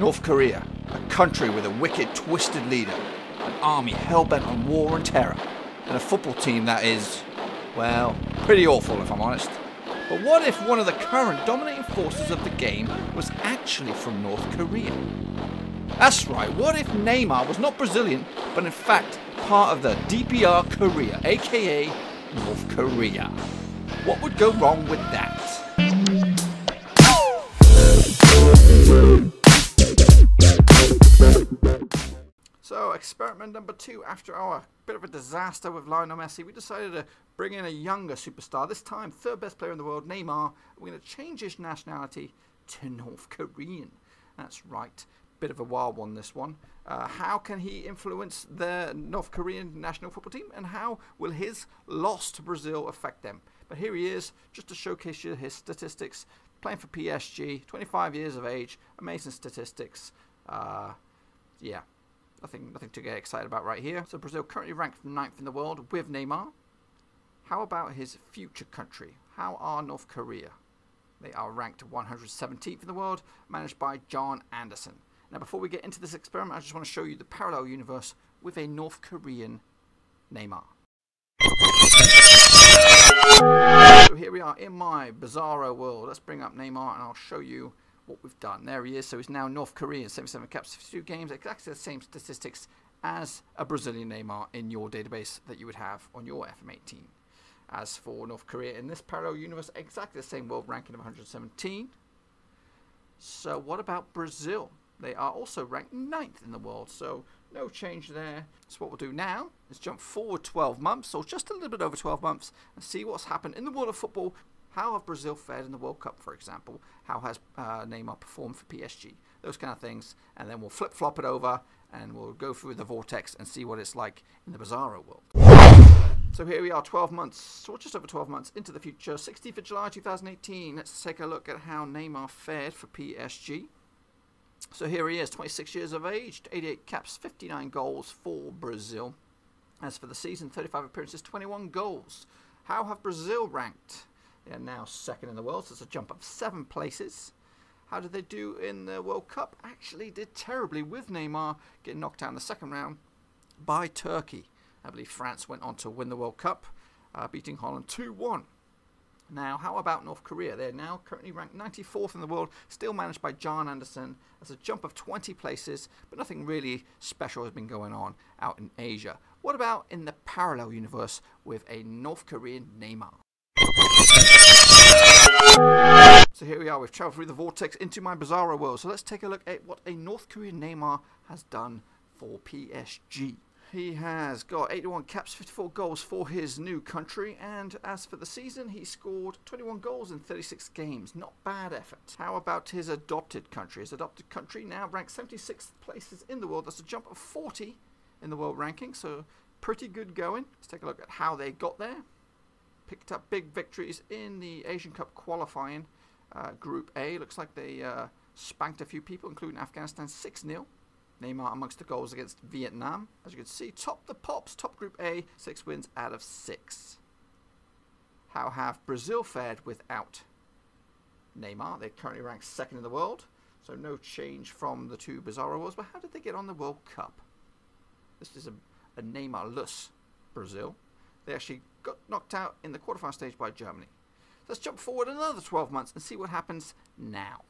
North Korea, a country with a wicked, twisted leader, an army hell-bent on war and terror, and a football team that is, well, pretty awful if I'm honest. But what if one of the current dominating forces of the game was actually from North Korea? That's right, what if Neymar was not Brazilian, but in fact part of the DPR Korea, aka North Korea? What would go wrong with that? Experiment number two. After our bit of a disaster with Lionel Messi, we decided to bring in a younger superstar. This time, third best player in the world, Neymar. We're going to change his nationality to North Korean. That's right. Bit of a wild one, this one. Uh, how can he influence the North Korean national football team, and how will his loss to Brazil affect them? But here he is, just to showcase you his statistics. Playing for PSG, 25 years of age, amazing statistics. Uh, yeah, Nothing, nothing to get excited about right here. So Brazil currently ranked ninth in the world with Neymar. How about his future country? How are North Korea? They are ranked 117th in the world, managed by John Anderson. Now, before we get into this experiment, I just want to show you the parallel universe with a North Korean Neymar. So here we are in my bizarro world. Let's bring up Neymar and I'll show you what we've done. There he is. So he's now North Korean, 77 caps, 52 games, exactly the same statistics as a Brazilian Neymar in your database that you would have on your FM18. As for North Korea in this parallel universe, exactly the same world ranking of 117. So what about Brazil? They are also ranked ninth in the world, so no change there. So what we'll do now is jump forward 12 months, or just a little bit over 12 months, and see what's happened in the world of football how have Brazil fared in the World Cup, for example? How has uh, Neymar performed for PSG? Those kind of things. And then we'll flip flop it over and we'll go through the vortex and see what it's like in the Bizarro world. So here we are, 12 months, or just over 12 months into the future, 16th of July 2018. Let's take a look at how Neymar fared for PSG. So here he is, 26 years of age, 88 caps, 59 goals for Brazil. As for the season, 35 appearances, 21 goals. How have Brazil ranked? They are now second in the world, so it's a jump up seven places. How did they do in the World Cup? Actually did terribly with Neymar getting knocked out in the second round by Turkey. I believe France went on to win the World Cup, uh, beating Holland 2-1. Now, how about North Korea? They're now currently ranked 94th in the world, still managed by John Anderson. That's a jump of 20 places, but nothing really special has been going on out in Asia. What about in the parallel universe with a North Korean Neymar? So here we are, we've travelled through the vortex into my bizarro world. So let's take a look at what a North Korean Neymar has done for PSG. He has got 81 caps, 54 goals for his new country, and as for the season, he scored 21 goals in 36 games. Not bad effort. How about his adopted country? His adopted country now ranks 76th places in the world. That's a jump of 40 in the world ranking, so pretty good going. Let's take a look at how they got there picked up big victories in the Asian Cup qualifying. Uh, Group A looks like they uh, spanked a few people, including Afghanistan 6 0. Neymar amongst the goals against Vietnam. As you can see, top the pops, top Group A, six wins out of six. How have Brazil fared without Neymar? They're currently ranked second in the world, so no change from the two Bizarro Worlds. But how did they get on the World Cup? This is a, a Neymar-less Brazil. They actually got knocked out in the quarterfinal stage by Germany. Let's jump forward another 12 months and see what happens now.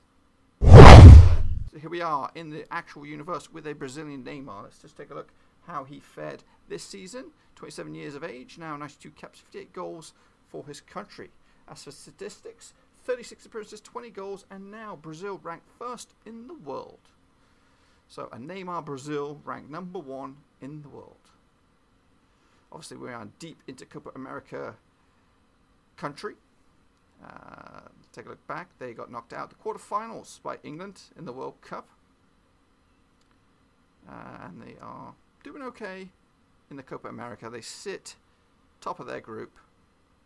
So here we are in the actual universe with a Brazilian Neymar. Let's just take a look how he fared this season. 27 years of age, now 92 caps, 58 goals for his country. As for statistics, 36 appearances, 20 goals, and now Brazil ranked first in the world. So a Neymar Brazil ranked number one in the world. Obviously, we are deep into Copa America country. Uh, take a look back. They got knocked out the quarterfinals by England in the World Cup. Uh, and they are doing okay in the Copa America. They sit top of their group.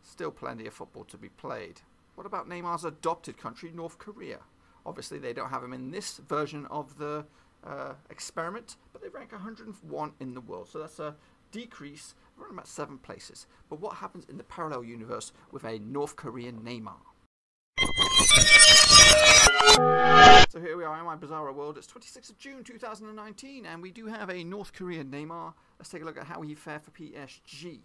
Still plenty of football to be played. What about Neymar's adopted country, North Korea? Obviously, they don't have him in this version of the uh, experiment, but they rank 101 in the world. So that's a decrease around about seven places. But what happens in the parallel universe with a North Korean Neymar? So here we are in my bizarre world. It's 26th of June 2019, and we do have a North Korean Neymar. Let's take a look at how he fared for PSG.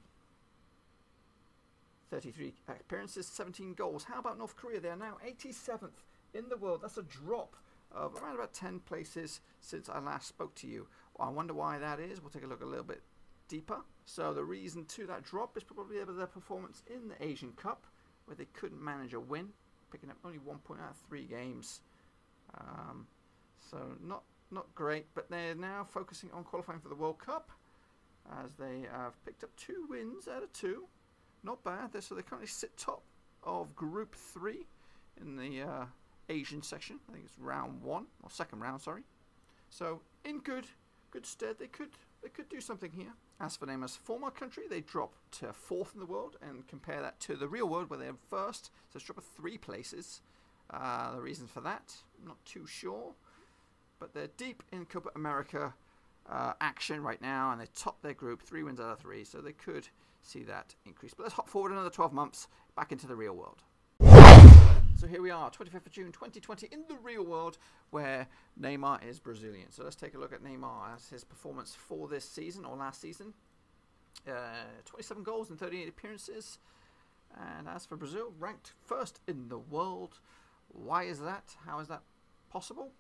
33 appearances, 17 goals. How about North Korea? They are now 87th in the world. That's a drop of around about 10 places since I last spoke to you. I wonder why that is. We'll take a look a little bit deeper. So the reason to that drop is probably their performance in the Asian Cup, where they couldn't manage a win, picking up only one point out of three games. Um, so not not great, but they're now focusing on qualifying for the World Cup, as they have picked up two wins out of two. Not bad. They're, so they currently sit top of Group Three in the uh, Asian section. I think it's round one or second round. Sorry. So in good good stead. They could they could do something here. As for Neymar's former country, they drop to fourth in the world, and compare that to the real world where they're first. So it's drop of three places. Uh, the reason for that, I'm not too sure. But they're deep in Copa America uh, action right now, and they top their group, three wins out of three, so they could see that increase. But let's hop forward another 12 months back into the real world. So here we are, 25th of June 2020, in the real world where Neymar is Brazilian. So let's take a look at Neymar as his performance for this season or last season. Uh, 27 goals and 38 appearances. And as for Brazil, ranked first in the world. Why is that? How is that possible?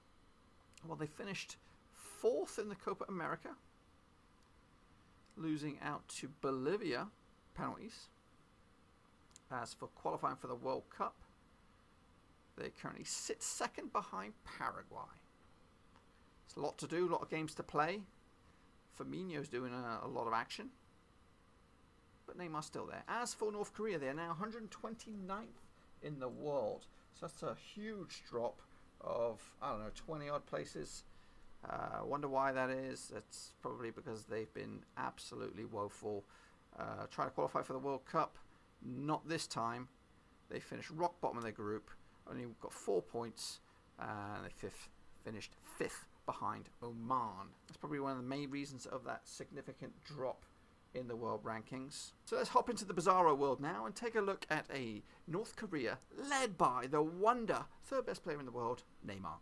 Well, they finished fourth in the Copa America, losing out to Bolivia penalties. As for qualifying for the World Cup, they currently sit second behind Paraguay. It's a lot to do, a lot of games to play. Firmino's doing a, a lot of action. But Neymar's still there. As for North Korea, they are now 129th in the world. So that's a huge drop of, I don't know, 20 odd places. I uh, wonder why that is. It's probably because they've been absolutely woeful. Uh, trying to qualify for the World Cup, not this time. They finished rock bottom of their group, only got four points, and they fifth, finished fifth behind Oman. That's probably one of the main reasons of that significant drop in the world rankings. So let's hop into the Bizarro world now and take a look at a North Korea led by the wonder, third best player in the world, Neymar.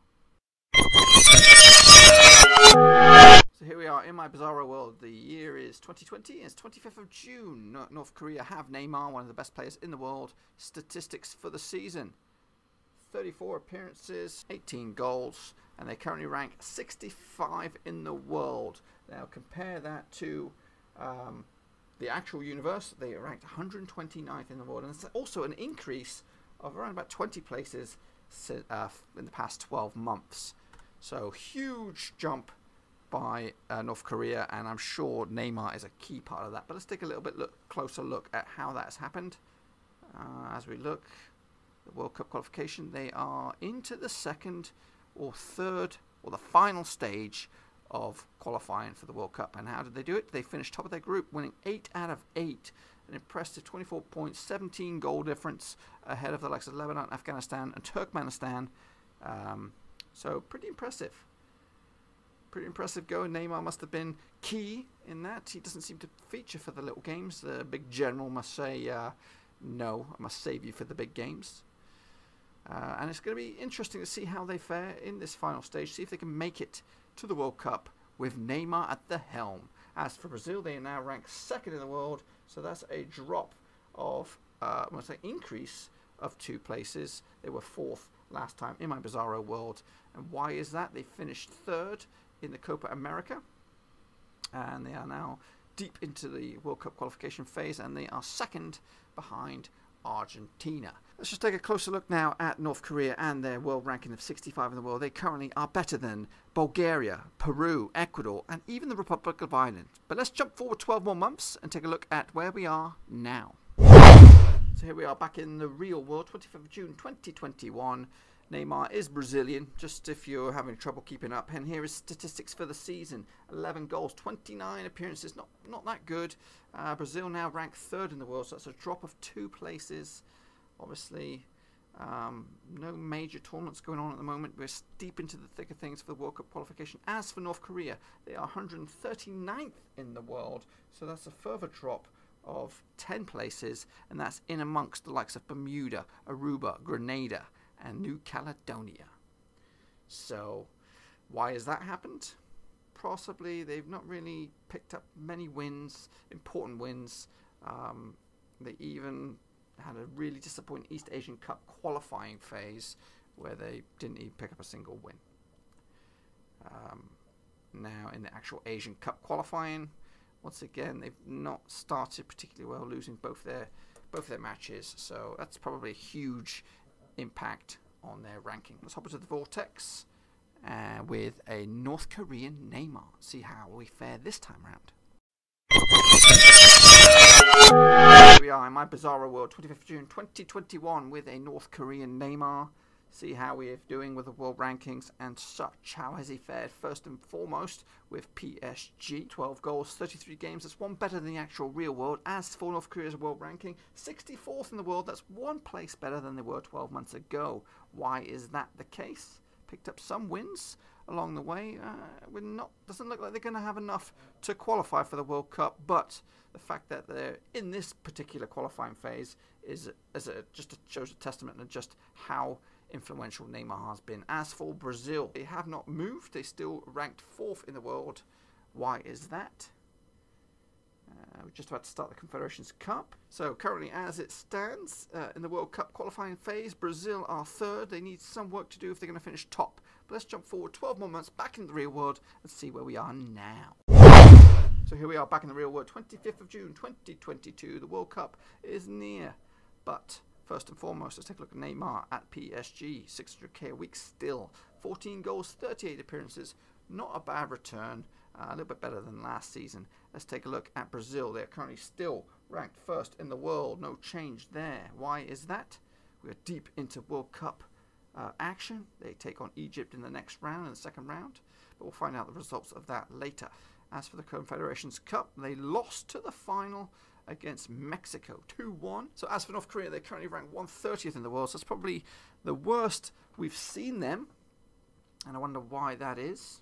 So here we are in my bizarro world. The year is 2020. It's 25th of June. North Korea have Neymar, one of the best players in the world. Statistics for the season: 34 appearances, 18 goals, and they currently rank 65 in the world. Now compare that to um, the actual universe. They are ranked 129th in the world, and it's also an increase of around about 20 places uh, in the past 12 months. So huge jump by uh, North Korea, and I'm sure Neymar is a key part of that. But let's take a little bit look, closer look at how that has happened. Uh, as we look, the World Cup qualification, they are into the second or third or the final stage of qualifying for the World Cup. And how did they do it? They finished top of their group, winning 8 out of 8. An impressive 24 points, 17 goal difference ahead of the likes of Lebanon, Afghanistan, and Turkmenistan. Um, so pretty impressive. Pretty impressive going. Neymar must have been key in that. He doesn't seem to feature for the little games. The big general must say, uh, no, I must save you for the big games. Uh, and it's going to be interesting to see how they fare in this final stage, see if they can make it to the World Cup with Neymar at the helm. As for Brazil, they are now ranked second in the world, so that's a drop of, uh, I say, increase of two places. They were fourth last time in my Bizarro world. And why is that? They finished third in the Copa America, and they are now deep into the World Cup qualification phase, and they are second behind Argentina. Let's just take a closer look now at North Korea and their world ranking of 65 in the world. They currently are better than Bulgaria, Peru, Ecuador, and even the Republic of Ireland. But let's jump forward 12 more months and take a look at where we are now. So here we are back in the real world, 25th of June 2021. Neymar is Brazilian, just if you're having trouble keeping up. And here is statistics for the season 11 goals, 29 appearances, not, not that good. Uh, Brazil now ranked third in the world, so that's a drop of two places. Obviously, um, no major tournaments going on at the moment. We're deep into the thick of things for the World Cup qualification. As for North Korea, they are 139th in the world, so that's a further drop of 10 places, and that's in amongst the likes of Bermuda, Aruba, Grenada, and New Caledonia. So, why has that happened? Possibly they've not really picked up many wins, important wins. Um, they even had a really disappointing East Asian Cup qualifying phase where they didn't even pick up a single win. Um, now, in the actual Asian Cup qualifying, once again they've not started particularly well, losing both their both their matches. So that's probably a huge impact on their ranking. Let's hop into the Vortex uh, with a North Korean Neymar. See how we fare this time round. Here we are in my bizarre World, 25th June 2021, with a North Korean Neymar. See how we are doing with the world rankings and such. How has he fared? First and foremost with PSG, 12 goals, 33 games. That's one better than the actual real world. As for North Korea's world ranking, 64th in the world. That's one place better than they were 12 months ago. Why is that the case? Picked up some wins along the way. Uh, we're not doesn't look like they're going to have enough to qualify for the World Cup. But the fact that they're in this particular qualifying phase is as a, just a, shows a testament to just how influential Neymar has been. As for Brazil, they have not moved. They still ranked fourth in the world. Why is that? Uh, we're just about to start the Confederations Cup. So currently, as it stands uh, in the World Cup qualifying phase, Brazil are third. They need some work to do if they're going to finish top. But let's jump forward 12 more months back in the real world and see where we are now. So here we are back in the real world, 25th of June 2022. The World Cup is near, but First and foremost, let's take a look at Neymar at PSG. 600k a week still. 14 goals, 38 appearances. Not a bad return. Uh, a little bit better than last season. Let's take a look at Brazil. They're currently still ranked first in the world. No change there. Why is that? We're deep into World Cup uh, action. They take on Egypt in the next round, in the second round. But we'll find out the results of that later. As for the Confederations Cup, they lost to the final against Mexico 2 1. So, as for North Korea, they're currently ranked 130th in the world, so it's probably the worst we've seen them. And I wonder why that is.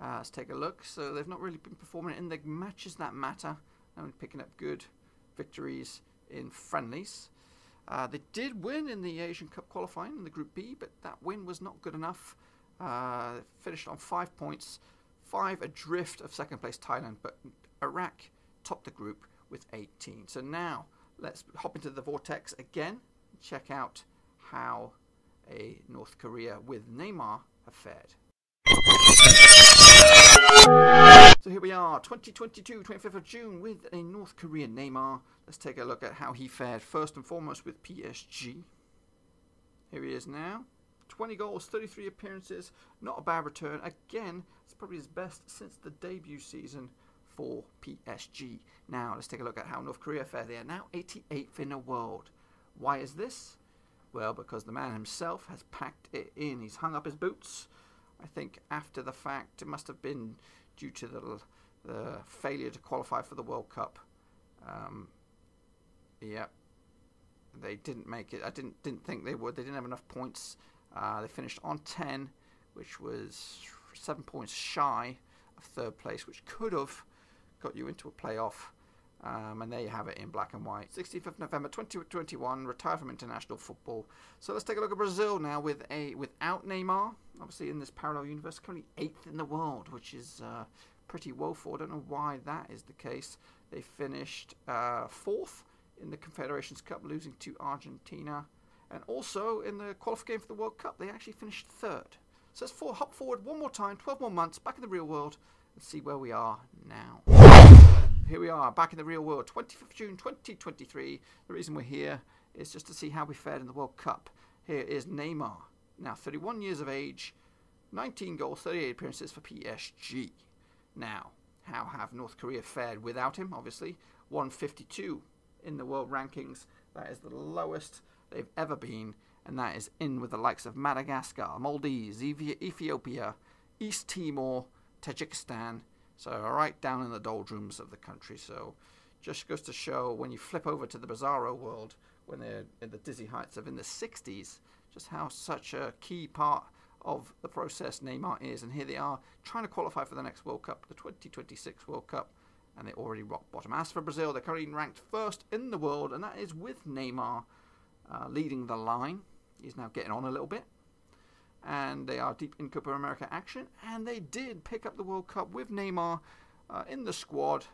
Uh, let's take a look. So, they've not really been performing in the matches that matter, only picking up good victories in friendlies. Uh, they did win in the Asian Cup qualifying in the Group B, but that win was not good enough. Uh, finished on five points, five adrift of second place Thailand, but Iraq topped the group with 18. So now let's hop into the vortex again, check out how a North Korea with Neymar have fared. So here we are, 2022, 25th of June, with a North Korean Neymar. Let's take a look at how he fared first and foremost with PSG. Here he is now. 20 goals, 33 appearances, not a bad return. Again, it's probably his best since the debut season for PSG. Now, let's take a look at how North Korea fare. They are now 88th in the world. Why is this? Well, because the man himself has packed it in. He's hung up his boots. I think after the fact, it must have been due to the, the failure to qualify for the World Cup. Um, yeah, they didn't make it. I didn't didn't think they would. They didn't have enough points. Uh, they finished on 10, which was seven points shy of third place, which could have got you into a playoff. Um, and there you have it in black and white. 16th of November 2021, retired from international football. So let's take a look at Brazil now with a without Neymar. Obviously, in this parallel universe, currently eighth in the world, which is uh, pretty woeful. I don't know why that is the case. They finished uh, fourth in the Confederations Cup, losing to Argentina, and also in the qualifying game for the World Cup, they actually finished third. So let's for, hop forward one more time, 12 more months, back in the real world. Let's see where we are now. Here we are, back in the real world, 25th June 2023. The reason we're here is just to see how we fared in the World Cup. Here is Neymar, now 31 years of age, 19 goals, 38 appearances for PSG. Now, how have North Korea fared without him? Obviously, 152 in the world rankings. That is the lowest they've ever been, and that is in with the likes of Madagascar, Maldives, Ethiopia, East Timor, Tajikistan. So right down in the doldrums of the country. So just goes to show when you flip over to the Bizarro world, when they're in the dizzy heights of in the 60s, just how such a key part of the process Neymar is. And here they are trying to qualify for the next World Cup, the 2026 World Cup, and they already rock bottom. As for Brazil, they're currently ranked first in the world, and that is with Neymar uh, leading the line. He's now getting on a little bit. and they are deep in Copa America action. And they did pick up the World Cup with Neymar uh, in the squad.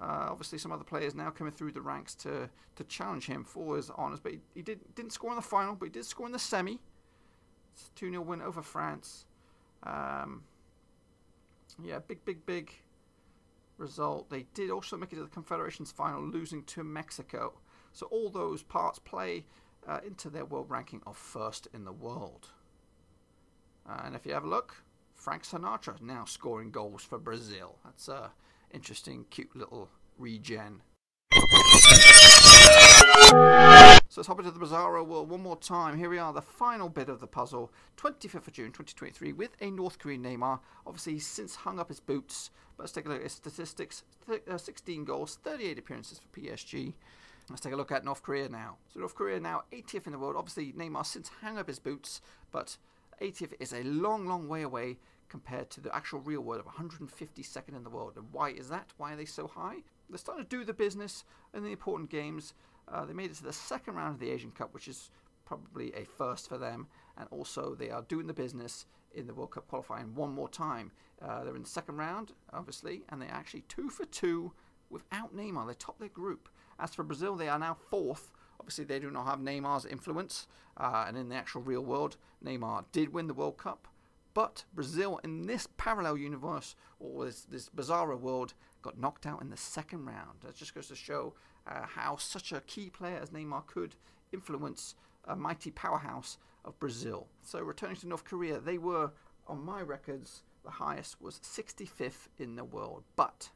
Uh, obviously, some other players now coming through the ranks to, to challenge him for his honours, but he, he did, didn't score in the final, but he did score in the semi. 2 0 win over France. Um, yeah, big, big, big result. They did also make it to the Confederations final, losing to Mexico. So all those parts play uh, into their world ranking of first in the world. Uh, and if you have a look, Frank Sinatra now scoring goals for Brazil. That's a interesting, cute little regen. So let's hop into the Bizarro world one more time. Here we are, the final bit of the puzzle. 25th of June 2023 with a North Korean Neymar. Obviously, he's since hung up his boots. But let's take a look at his statistics. Uh, 16 goals, 38 appearances for PSG. Let's take a look at North Korea now. So North Korea now 80th in the world. Obviously, Neymar since hung up his boots, but 80th is a long, long way away compared to the actual real world of 152nd in the world. And why is that? Why are they so high? They're starting to do the business in the important games. Uh, they made it to the second round of the Asian Cup, which is probably a first for them. And also, they are doing the business in the World Cup qualifying one more time. Uh, they're in the second round, obviously, and they're actually two for two without Neymar. They top their group. As for Brazil, they are now fourth. Obviously, they do not have Neymar's influence, uh, and in the actual real world, Neymar did win the World Cup. But Brazil, in this parallel universe, or this, this bizarre world, got knocked out in the second round. That just goes to show uh, how such a key player as Neymar could influence a mighty powerhouse of Brazil. So returning to North Korea, they were, on my records, the highest was 65th in the world. But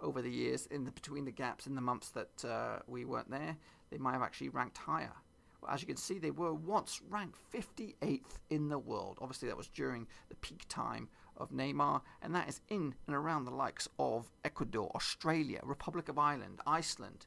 over the years, in the, between the gaps in the months that uh, we weren't there, they might have actually ranked higher. Well, as you can see, they were once ranked 58th in the world. Obviously, that was during the peak time of Neymar, and that is in and around the likes of Ecuador, Australia, Republic of Ireland, Iceland,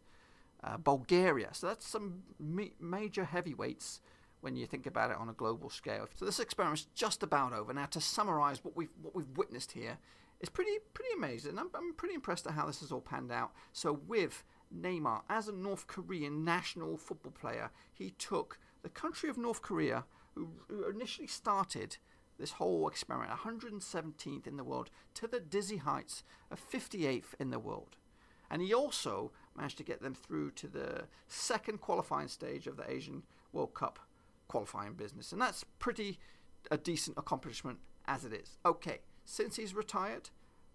uh, Bulgaria. So that's some ma- major heavyweights when you think about it on a global scale. So this experiment is just about over. Now, to summarise what we've what we've witnessed here, it's pretty pretty amazing. I'm, I'm pretty impressed at how this has all panned out. So with Neymar as a North Korean national football player, he took the country of North Korea, who, who initially started this whole experiment, 117th in the world, to the dizzy heights of 58th in the world. And he also managed to get them through to the second qualifying stage of the Asian World Cup qualifying business. And that's pretty a decent accomplishment as it is. Okay, since he's retired,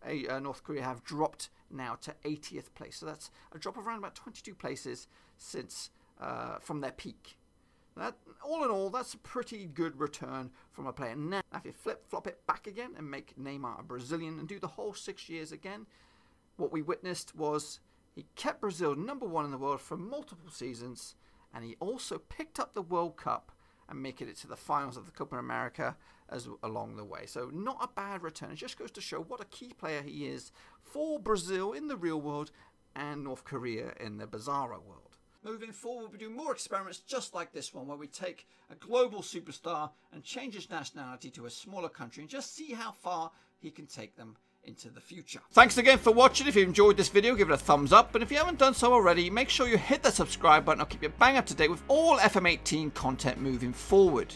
a, uh, North Korea have dropped now to 80th place. So that's a drop of around about 22 places since uh, from their peak. That, all in all, that's a pretty good return from a player. Now, if you flip flop it back again and make Neymar a Brazilian and do the whole six years again, what we witnessed was he kept Brazil number one in the world for multiple seasons, and he also picked up the World Cup and making it to the finals of the Copa America as along the way. So not a bad return. It just goes to show what a key player he is for Brazil in the real world and North Korea in the bizarro world. Moving forward, we'll be doing more experiments just like this one, where we take a global superstar and change his nationality to a smaller country and just see how far he can take them into the future. Thanks again for watching. If you enjoyed this video, give it a thumbs up. And if you haven't done so already, make sure you hit that subscribe button. I'll keep you bang up to date with all FM18 content moving forward.